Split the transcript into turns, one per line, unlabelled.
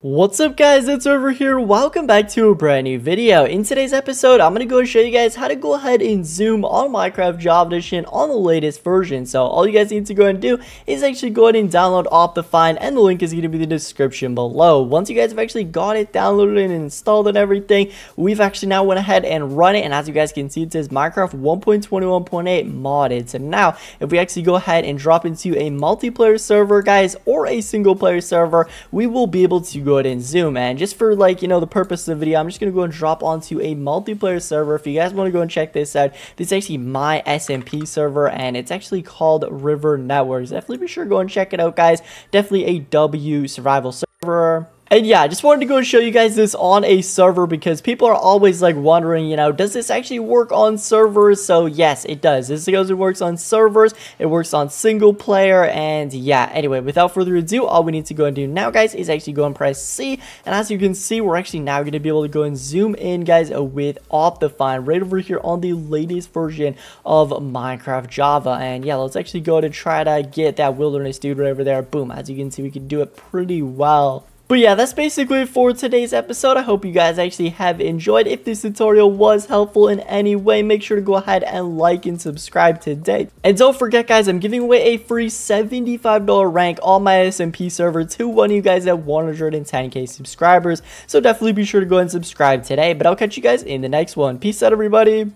What's up guys, it's River here, welcome back to a brand new video. In today's episode, I'm to go show you guys how to go ahead and zoom on Minecraft Java Edition on the latest version. So all you guys need to go and do is actually go ahead and download Optifine and the link is to be in the description below. Once you guys have actually got it downloaded and installed and everything, we've actually now went ahead and run it and as you guys can see it says Minecraft 1.21.8 modded. So now if we actually go ahead and drop into a multiplayer server guys or a single player server, we will be able to go ahead and zoom. And just for like, you know, the purpose of the video, I'm just going to go and drop onto a multiplayer server. If you guys want to go and check this out, this is actually my SMP server and it's actually called River Networks. Definitely be sure to go and check it out, guys. Definitely a W survival server. And yeah, I just wanted to go and show you guys this on a server because people are always like wondering, you know, does this actually work on servers? So yes, it does. This goes, it works on servers, it works on single player, and yeah, anyway, without further ado, all we need to go and do now, guys, is actually go and press C, and as you can see, we're actually now going to be able to go and zoom in, guys, with Optifine right over here on the latest version of Minecraft Java, and yeah, let's actually go to try to get that wilderness dude right over there. Boom, as you can see, we can do it pretty well. But yeah, that's basically it for today's episode. I hope you guys actually have enjoyed. If this tutorial was helpful in any way, make sure to go ahead and like and subscribe today. And don't forget, guys, I'm giving away a free $75 rank on my SMP server to one of you guys at 110k subscribers. So definitely be sure to go and subscribe today. But I'll catch you guys in the next one. Peace out, everybody.